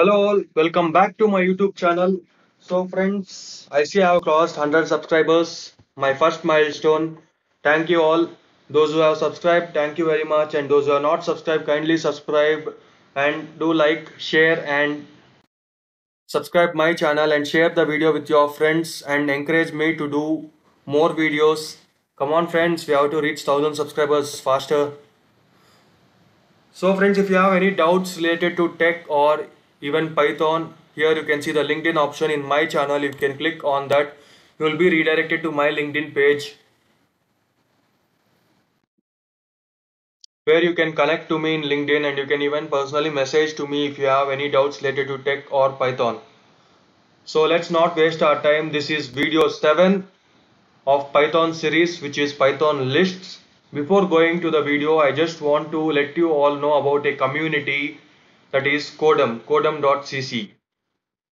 Hello all, welcome back to my YouTube channel. So friends, I see I have crossed 100 subscribers, my first milestone. Thank you all. Those who have subscribed, thank you very much. And those who are not subscribed, kindly subscribe and do like, share and subscribe my channel and share the video with your friends and encourage me to do more videos. Come on friends, we have to reach 1000 subscribers faster. So friends, if you have any doubts related to tech or even Python, here you can see the LinkedIn option in my channel. You can click on that. You will be redirected to my LinkedIn page where you can connect to me in LinkedIn and you can even personally message to me if you have any doubts related to tech or Python. So let's not waste our time. This is video 7 of Python series which is Python lists before going to the video, I just want to let you all know about a community that is Codum, codum.cc.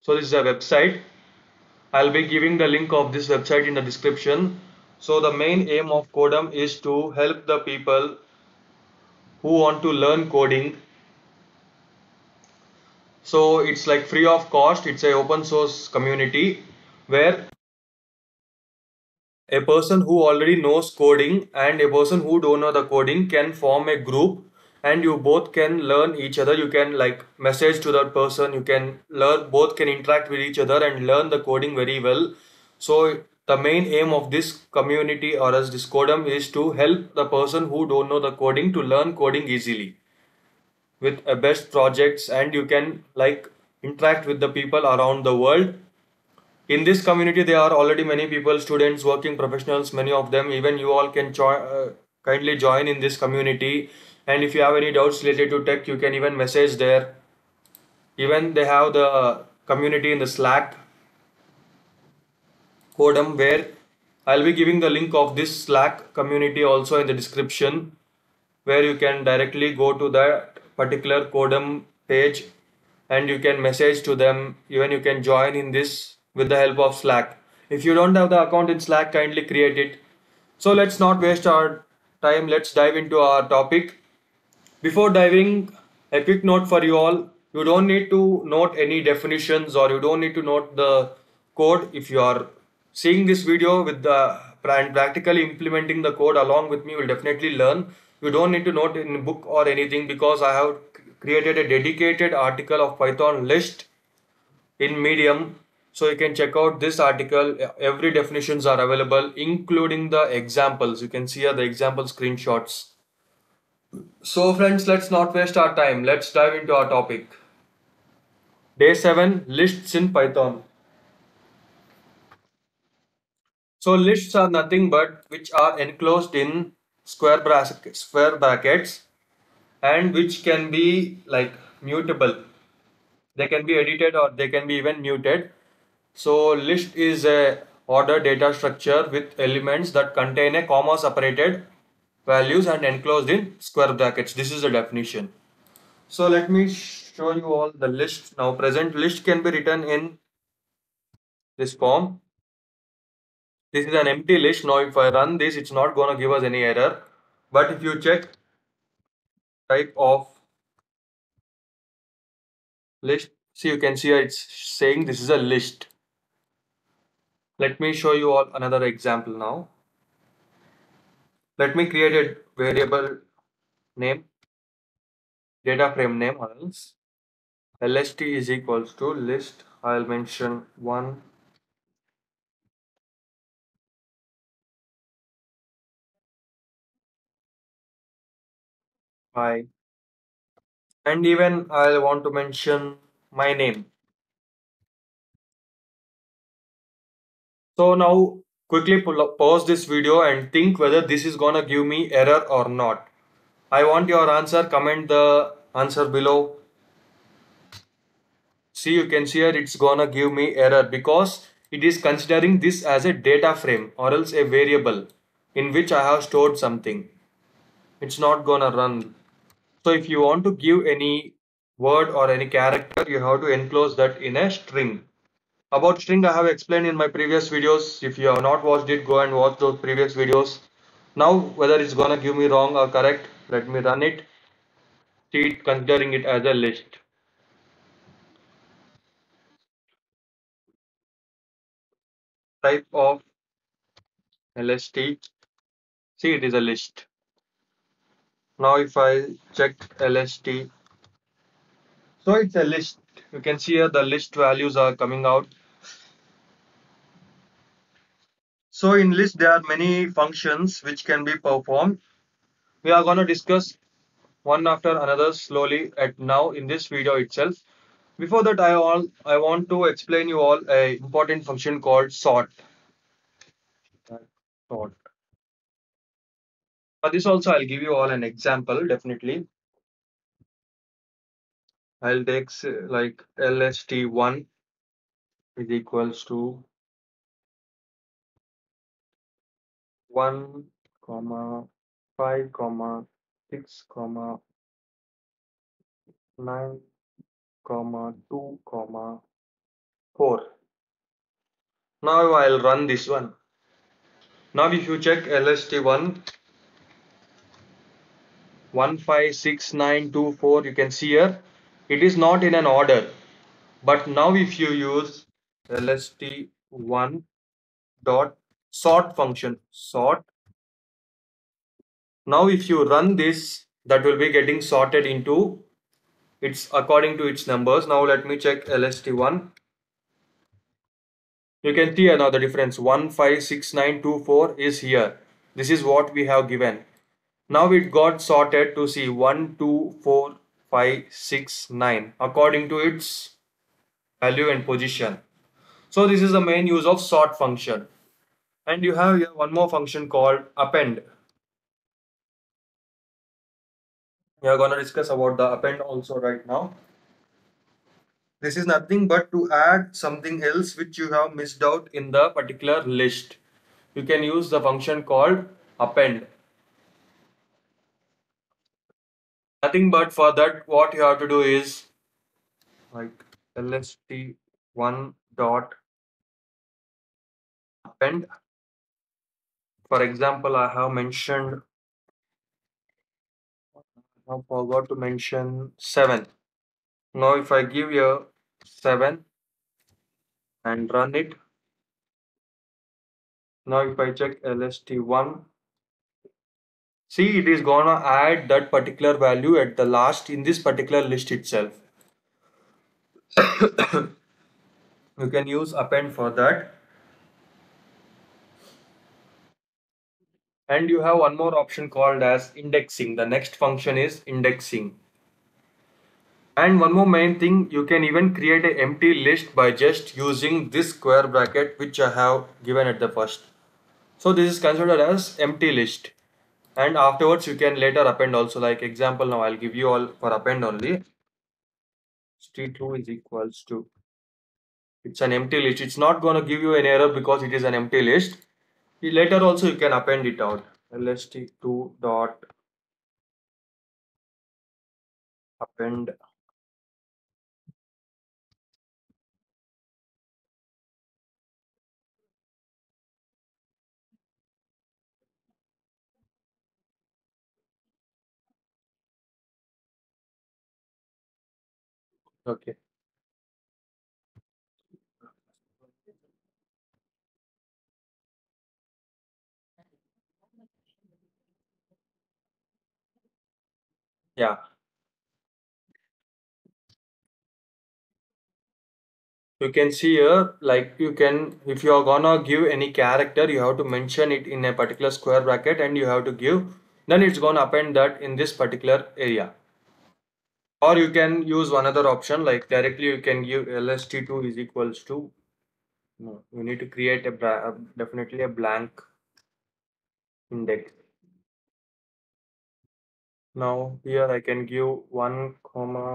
So this is a website. I'll be giving the link of this website in the description. So the main aim of Codum is to help the people who want to learn coding. So it's like free of cost. It's a open source community where a person who already knows coding and a person who don't know the coding can form a group and you both can learn each other. You can like message to that person. You can learn both can interact with each other and learn the coding very well. So the main aim of this community or as this is to help the person who don't know the coding to learn coding easily with a best projects. And you can like interact with the people around the world. In this community there are already many people students working professionals many of them. Even you all can join uh, kindly join in this community and if you have any doubts related to tech you can even message there even they have the community in the slack codum where i'll be giving the link of this slack community also in the description where you can directly go to that particular codum page and you can message to them even you can join in this with the help of Slack. If you don't have the account in Slack, kindly create it. So let's not waste our time. Let's dive into our topic. Before diving, a quick note for you all. You don't need to note any definitions or you don't need to note the code. If you are seeing this video with the and practically implementing the code along with me, will definitely learn. You don't need to note in book or anything because I have created a dedicated article of Python list in Medium so you can check out this article. Every definitions are available, including the examples. You can see here the example screenshots. So friends, let's not waste our time. Let's dive into our topic. Day 7, lists in Python. So lists are nothing but which are enclosed in square brackets, square brackets and which can be like mutable. They can be edited or they can be even muted so list is a order data structure with elements that contain a comma separated values and enclosed in square brackets. This is the definition. So let me show you all the list. Now present list can be written in this form. This is an empty list. Now if I run this, it's not going to give us any error. But if you check type of list, see you can see it's saying this is a list. Let me show you all another example now. Let me create a variable name, data frame name or else lst is equals to list. I'll mention one by and even I'll want to mention my name. So now quickly pause this video and think whether this is gonna give me error or not. I want your answer. Comment the answer below. See you can see here it's gonna give me error because it is considering this as a data frame or else a variable in which I have stored something. It's not gonna run. So if you want to give any word or any character you have to enclose that in a string. About string I have explained in my previous videos. If you have not watched it, go and watch those previous videos. Now whether it's gonna give me wrong or correct, let me run it. See it considering it as a list. Type of lst. See it is a list. Now if I check lst, so it's a list. You can see here the list values are coming out so in list there are many functions which can be performed. We are going to discuss one after another slowly at now in this video itself. Before that i all i want to explain you all a important function called sort. Sort. For this also i'll give you all an example definitely. I'll take like lst1 is equals to 1 comma 5 comma 6 comma 9 comma 2 comma 4 now i'll run this one. Now if you check lst1 156924 you can see here it is not in an order. But now if you use lst1 dot sort function sort. Now if you run this that will be getting sorted into it's according to its numbers. Now let me check lst1 you can see uh, another difference. 156924 is here. This is what we have given. Now it got sorted to see 1, 2, 4, 5, 6, 9 according to its value and position. So this is the main use of sort function. And you have here one more function called append. We are going to discuss about the append also right now. This is nothing but to add something else which you have missed out in the particular list. You can use the function called append. nothing but for that what you have to do is like lst1 dot append for example i have mentioned i forgot to mention 7 now if i give you 7 and run it now if i check lst1 See, it is gonna add that particular value at the last in this particular list itself. you can use append for that. And you have one more option called as indexing. The next function is indexing. And one more main thing, you can even create an empty list by just using this square bracket which I have given at the first. So this is considered as empty list and afterwards you can later append also like example now I'll give you all for append only t2 is equals to it's an empty list it's not going to give you an error because it is an empty list later also you can append it out lst2 dot append Okay. Yeah. You can see here, like you can, if you are gonna give any character, you have to mention it in a particular square bracket and you have to give, then it's gonna append that in this particular area or you can use one other option like directly you can give lst2 is equals to no you need to create a definitely a blank index now here i can give 1 comma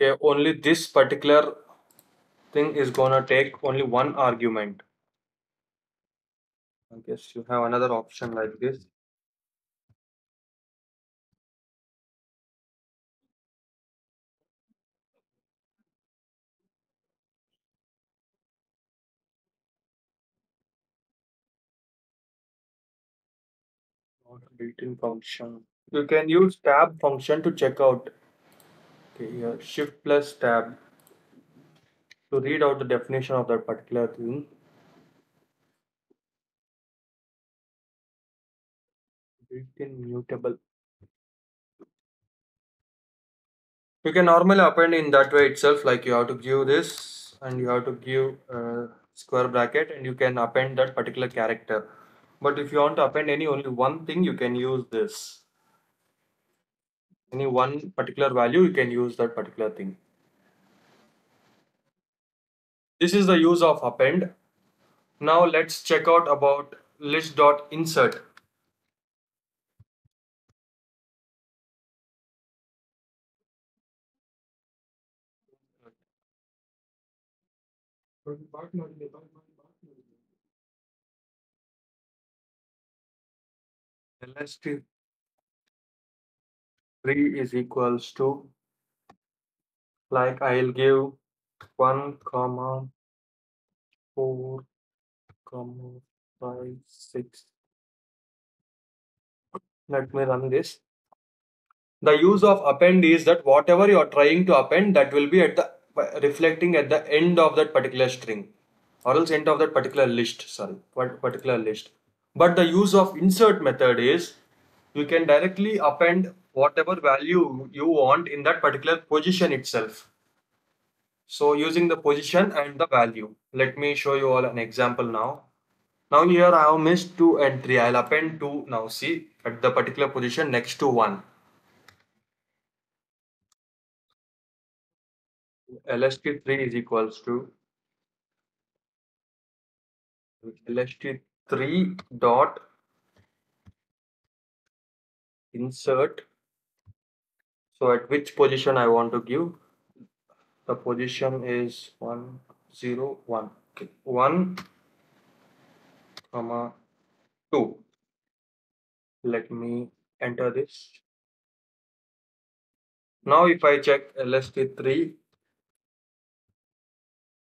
okay only this particular thing is gonna take only one argument I guess you have another option like this. Built-in function. You can use tab function to check out Okay, here shift plus tab to read out the definition of that particular thing. Built-in mutable. You can normally append in that way itself, like you have to give this and you have to give a square bracket and you can append that particular character. But if you want to append any only one thing, you can use this. Any one particular value, you can use that particular thing. This is the use of append. Now let's check out about list.insert. lst3 is equals to like I'll give 1 comma 4 comma 5 6 let me run this. The use of append is that whatever you are trying to append that will be at the reflecting at the end of that particular string or else end of that particular list sorry particular list but the use of insert method is you can directly append whatever value you want in that particular position itself. So using the position and the value. Let me show you all an example now. Now here I have missed two entry. I'll append two now. See at the particular position next to one. Lst3 is equals to lst3 dot insert. So at which position I want to give? The position is 1 0 1 okay. 1 comma 2 let me enter this. Now if I check lst3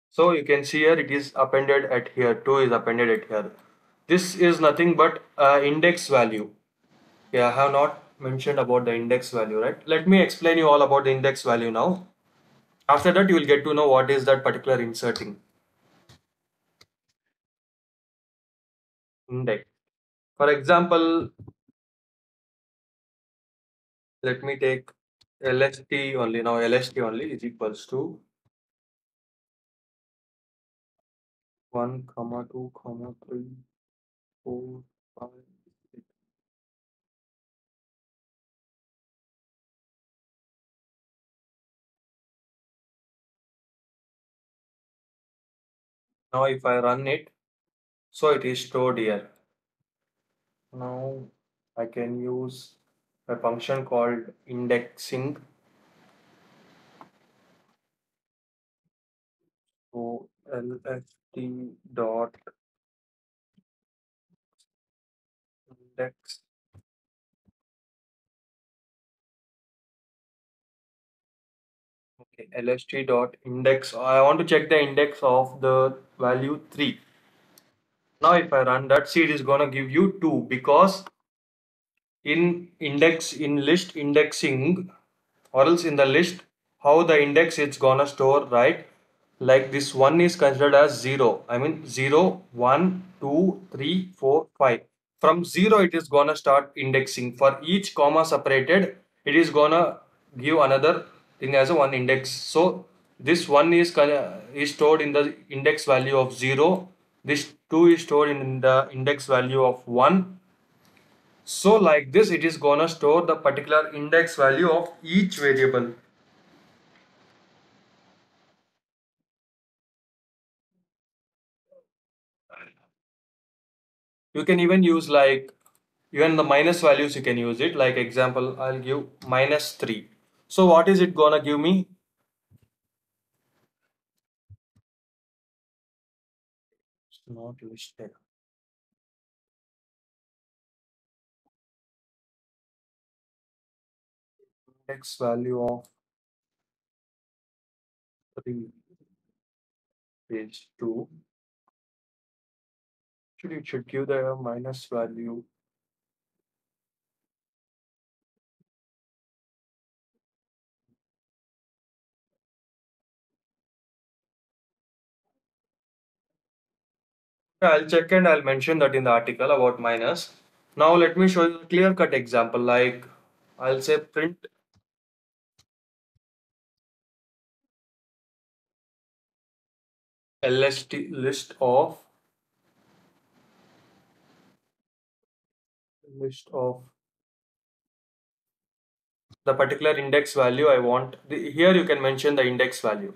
so you can see here it is appended at here. 2 is appended at here this is nothing but uh, index value. Yeah I have not mentioned about the index value right? Let me explain you all about the index value now. After that you will get to know what is that particular inserting. Index. For example let me take lst only. Now lst only is equals to 1 comma 2 comma 3 4 5 6 now if I run it so it is stored here. Now I can use a function called indexing so lst index okay lst dot index. I want to check the index of the value 3 now if I run that see it is gonna give you 2 because in index in list indexing or else in the list how the index it's gonna store right? Like this one is considered as 0 I mean 0 1 2 3 4 5 from 0 it is gonna start indexing. For each comma separated it is gonna give another thing as a one index. So this one is is stored in the index value of 0 this 2 is stored in the index value of 1 so like this it is gonna store the particular index value of each variable you can even use like even the minus values you can use it. Like example I'll give minus 3 so what is it gonna give me? It's not listed. Index value of 3 is 2 actually it should give the minus value I'll check and I'll mention that in the article about minus. Now let me show you a clear cut example like I'll say print lst list of list of the particular index value I want. The, here you can mention the index value.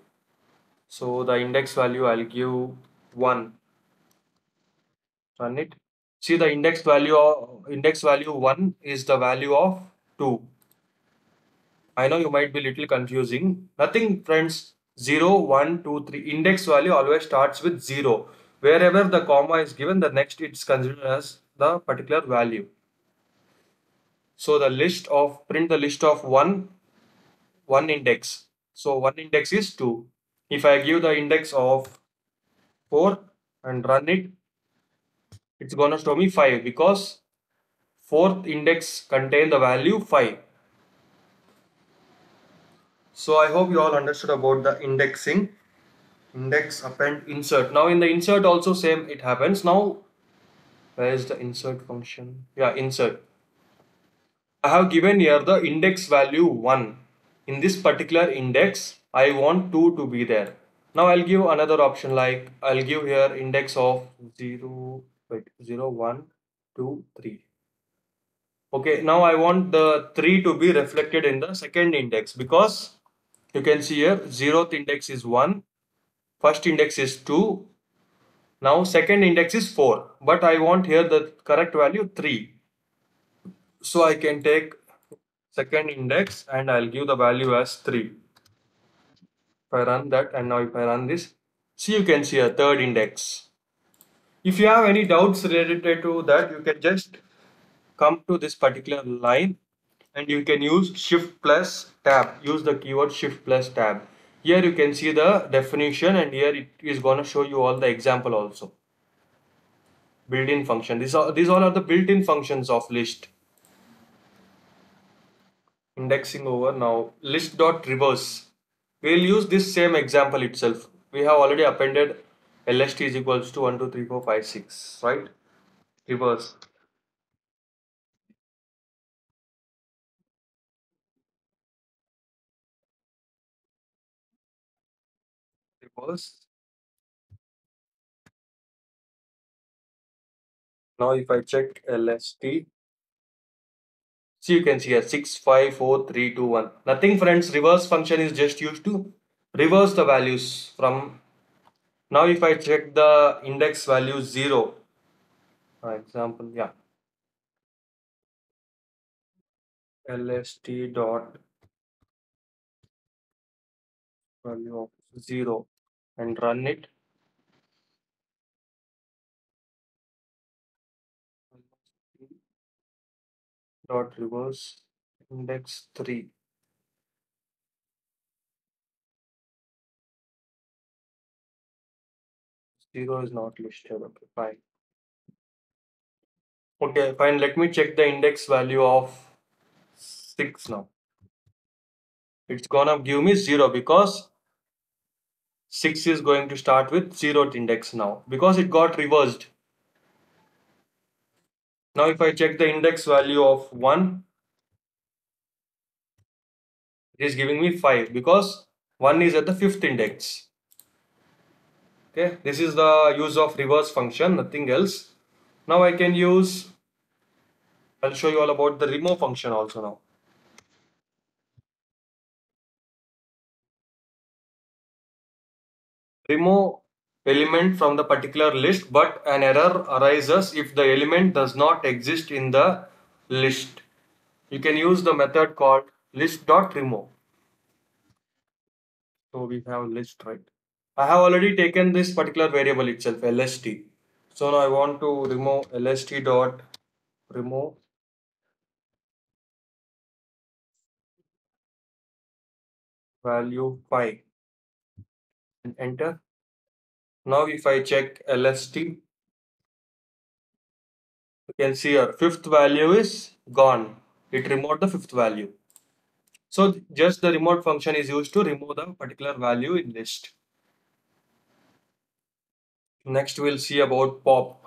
So the index value I'll give 1. Run it. See the index value of index value 1 is the value of 2. I know you might be little confusing. Nothing friends. 0, 1, 2, 3. Index value always starts with 0. Wherever the comma is given, the next it's considered as the particular value. So the list of print the list of one one index. So one index is 2. If I give the index of 4 and run it, it's gonna show me 5 because fourth index contain the value 5. So I hope you all understood about the indexing. Index, append, insert. Now in the insert also same it happens. Now where is the insert function? Yeah, insert. I have given here the index value 1. In this particular index, I want 2 to be there. Now I'll give another option like I'll give here index of 0, wait, 0, 1, 2, 3. Okay, now I want the 3 to be reflected in the second index because you can see here zeroth index is 1 first index is 2 now second index is 4 but i want here the correct value 3 so i can take second index and i'll give the value as 3 if i run that and now if i run this see you can see a third index. If you have any doubts related to that you can just come to this particular line and you can use shift plus tab. Use the keyword shift plus tab. Here you can see the definition and here it is going to show you all the example also. Built-in function. These are these all are the built-in functions of list indexing over. Now list dot reverse we'll use this same example itself. We have already appended lst is equals to 1 2 3 4 5 6 right? Reverse. Reverse. Now if I check LST, see you can see here 6, 5, 4, 3, 2, 1. Nothing friends, reverse function is just used to reverse the values from now if I check the index value 0, for example, yeah, LST dot value of 0 and run it dot reverse index 3 0 is not listed okay fine. Okay fine. Let me check the index value of 6 now. It's gonna give me 0 because 6 is going to start with 0th index now. Because it got reversed now if I check the index value of 1 it is giving me 5 because 1 is at the fifth index. Okay this is the use of reverse function nothing else. Now I can use I'll show you all about the remove function also now. Remove element from the particular list but an error arises if the element does not exist in the list. You can use the method called list.remove. So we have list right. I have already taken this particular variable itself lst. So now I want to remove lst dot remove value 5 and enter now if I check LST, you can see our fifth value is gone. It removed the fifth value. So just the remove function is used to remove the particular value in list. Next, we'll see about pop.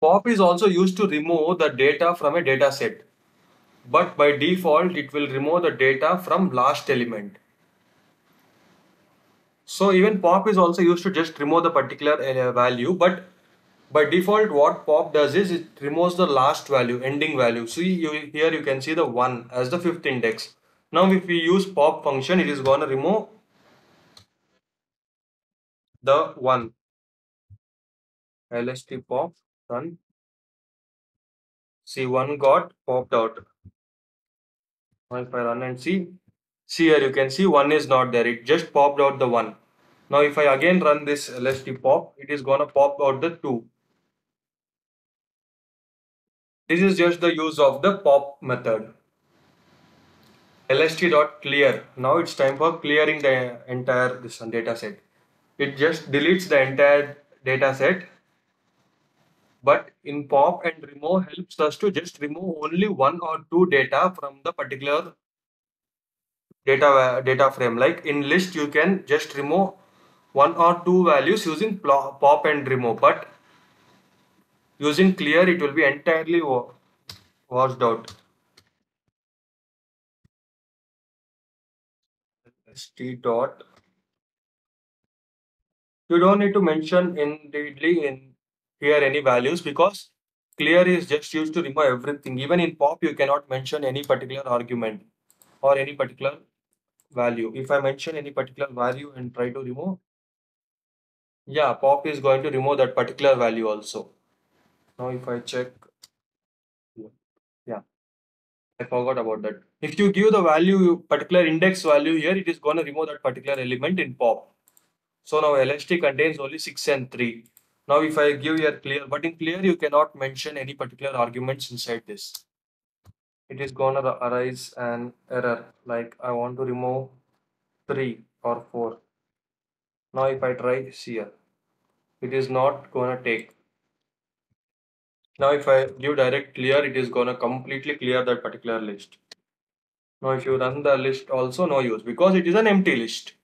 Pop is also used to remove the data from a data set. But by default, it will remove the data from last element. So even pop is also used to just remove the particular uh, value. But by default, what pop does is it removes the last value, ending value. See you, here you can see the 1 as the fifth index. Now if we use pop function, it is going to remove the 1. LST pop run. See 1 got popped out. Now if I run and see, see here you can see 1 is not there. It just popped out the 1. Now if I again run this LST pop, it is gonna pop out the 2. This is just the use of the pop method. lst.clear. Now it's time for clearing the entire this data set. It just deletes the entire data set. But in pop and remove helps us to just remove only one or two data from the particular data data frame. Like in list, you can just remove one or two values using pop and remove. But using clear, it will be entirely washed out. st dot you don't need to mention indeedly in here any values because clear is just used to remove everything. Even in pop you cannot mention any particular argument or any particular value. If i mention any particular value and try to remove yeah pop is going to remove that particular value also. Now if i check yeah i forgot about that. If you give the value particular index value here it is going to remove that particular element in pop. So now LST contains only 6 and 3. Now if I give here clear, but in clear you cannot mention any particular arguments inside this. It is gonna arise an error like I want to remove 3 or 4. Now if I try here, it is not gonna take. Now if I give direct clear, it is gonna completely clear that particular list. Now if you run the list also no use because it is an empty list.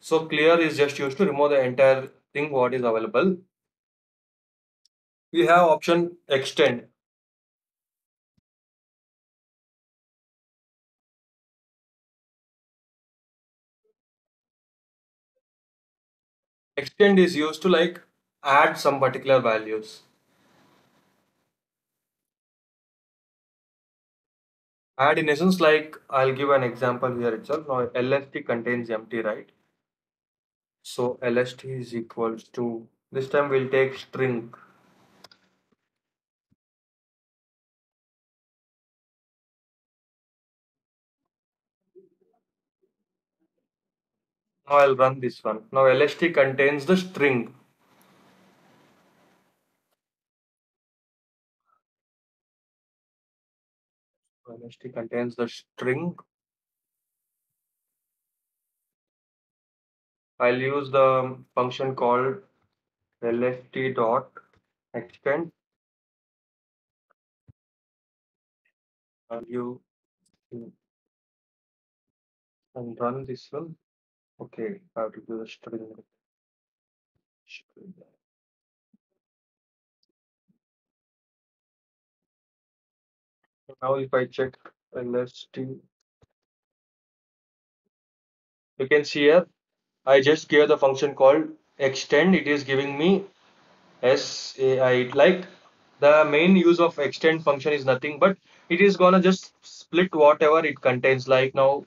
So clear is just used to remove the entire thing what is available. We have option extend. Extend is used to like add some particular values. Add in essence like I'll give an example here itself. Now LST contains empty, right? So LST is equals to, this time we'll take string. Now I'll run this one. Now LST contains the string. LST contains the string. I'll use the function called lst dot extend value and run this one. Okay, I have to do the string. string. Now if I check lst, you can see here, I just gave the function called extend. It is giving me SAI. Like the main use of extend function is nothing but it is gonna just split whatever it contains. Like now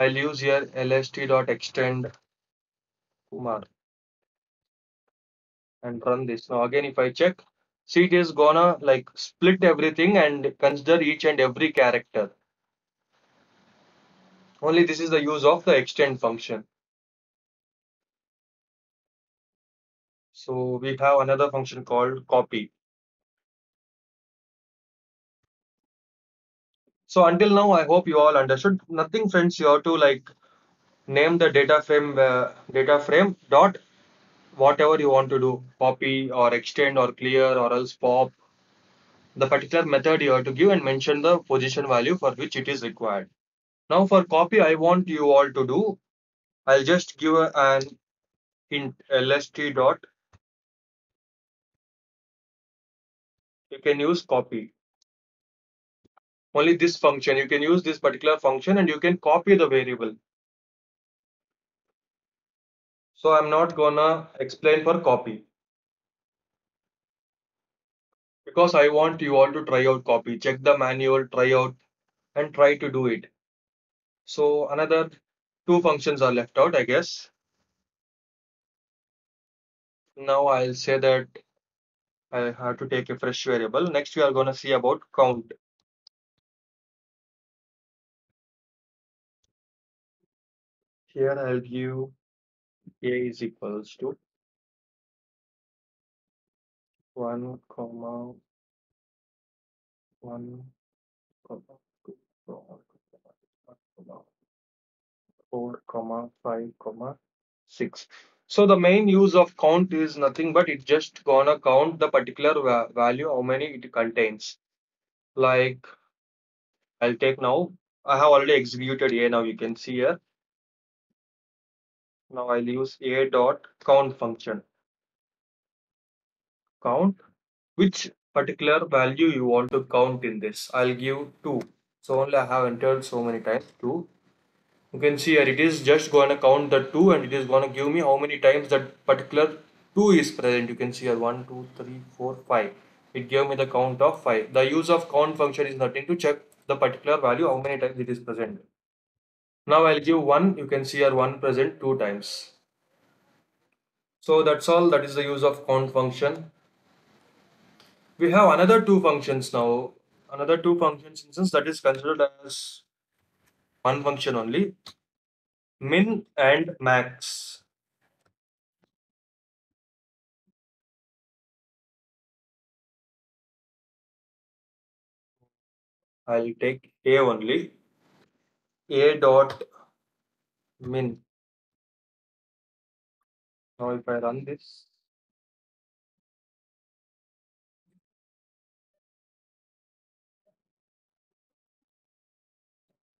I'll use here lst dot extend Kumar and run this. Now again if I check, see it is gonna like split everything and consider each and every character. Only this is the use of the extend function. So we have another function called copy. So until now, I hope you all understood. Nothing friends, you have to like name the data frame uh, data frame dot whatever you want to do copy or extend or clear or else pop the particular method you have to give and mention the position value for which it is required. Now for copy, I want you all to do, I'll just give an int lst dot. You can use copy. Only this function, you can use this particular function and you can copy the variable. So I'm not gonna explain for copy because I want you all to try out copy, check the manual, try out and try to do it. So another two functions are left out, I guess. Now I'll say that I have to take a fresh variable. Next, we are going to see about count. Here I'll give a is equals to 1 comma 1 comma 2 comma 4 comma 5 comma 6 so the main use of count is nothing but it just gonna count the particular va value how many it contains. Like i'll take now. I have already executed a now you can see here. Now i'll use a dot count function. Count which particular value you want to count in this? I'll give 2 so only i have entered so many times 2 you can see here it is just to count the 2 and it is going to give me how many times that particular 2 is present. You can see here 1 2 3 4 5 it gave me the count of 5 the use of count function is nothing to check the particular value how many times it is present. Now i'll give 1 you can see here 1 present 2 times. So that's all. That is the use of count function. We have another two functions now. Another two functions instance that is considered as one function only. Min and max. I'll take a only. A dot min. Now if I run this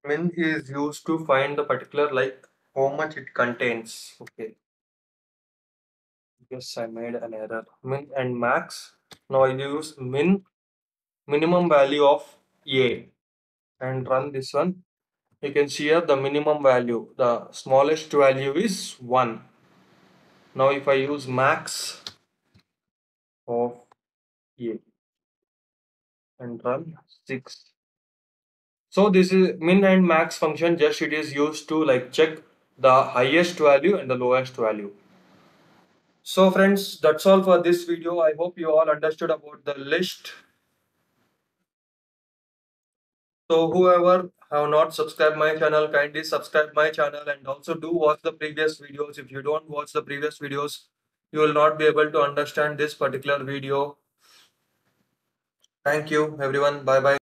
min is used to find the particular like how much it contains. Okay. Yes i made an error. Min and max. Now i use min minimum value of a and run this one. You can see here the minimum value. The smallest value is 1 now if i use max of a and run 6 so this is min and max function just it is used to like check the highest value and the lowest value. So friends, that's all for this video. I hope you all understood about the list. So whoever have not subscribed my channel, kindly subscribe my channel and also do watch the previous videos. If you don't watch the previous videos, you will not be able to understand this particular video. Thank you everyone. Bye bye.